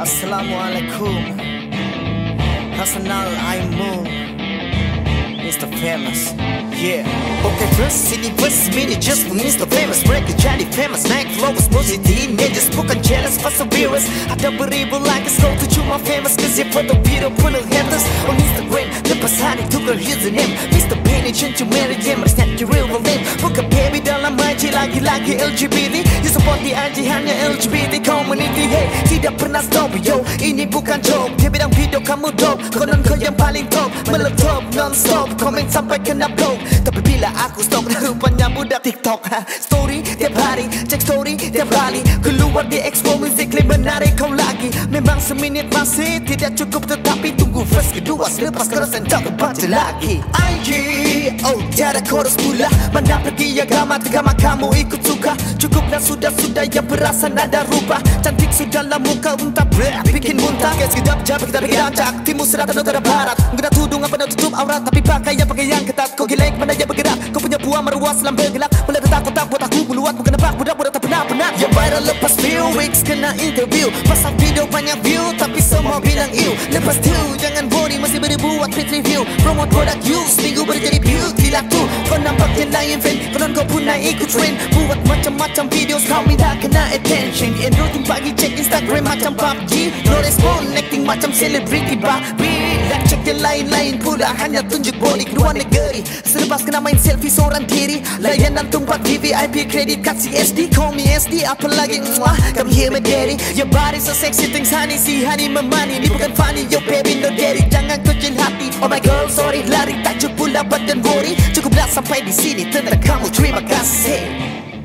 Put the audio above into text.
Assalamu alaikum. Hasanal Aimun Mr. Famous. Yeah. Okay, first city, first mini, just for Mr. Famous. Break the Johnny Famous, Night Flowers, Mosey, just Ninjas, Spoken Jealous, Perseverance. I don't believe like it's go to you, my famous, cause you're for the Peter Punnel Hatters. On Instagram, the Pasani took her username, Mr. Famous. Cincu Mary Jam Snap your real name Bukan baby dalam IG Lagi-lagi LGBT You support the IG hanya LGBT community Hey tidak pernah stop yo Ini bukan joke Dia bilang video kamu dope Konon kau yang paling top Meletup non-stop Komen sampai kena block Tapi bila aku stop Rupanya budak TikTok ha. Story tiap hari Cek story tiap kali Keluar di expo musically menarik kau lagi Memang seminit masih tidak cukup Tetapi tunggu verse kedua Selepas keras dan tak baca lagi IG Oh tiada chorus pula Mana pergi agama Tegama kamu ikut suka. Cukuplah sudah-sudah yang berasa nada rubah Cantik sudahlah muka unta. Bleh, bikin muntah. Kayak sekejap jawab kita pergi rancak. Timur selatan utara barat Guna tudung apa tutup aurat. Tapi pakai yang pakai yang ketat. Kau gilek mana yang bergerak? Kau punya buah meruas dalam bergelap Mulai takut tak buat aku meluat. Bukan nebak budak-budak tak pernah penat Yang viral lepas few weeks kena interview. Pasal video banyak view Tapi semua bilang you Lepas tu jangan body Masih boleh buat fit review. Promote product you Seminggu boleh Nampak yang lain fan Konon kau pun nak ikut trend. Buat macam-macam videos Kau minta kena attention. And rutin pagi check Instagram macam PUBG No respond acting macam celebrity Barbie Dan check yang lain-lain pula Hanya tunjuk body keluar negeri Selepas kena main selfie seorang diri Layanan tumpat VIP kredit kat CSD Call me SD apalagi Mwah Come here my daddy. Your body so sexy things honey Si honey memani Ni bukan funny Yo baby no daddy Jangan kecil hati Oh my girl sorry. Lari tajuk pula badan worry 가서 baby city 뜬다 감을 dream 가서 say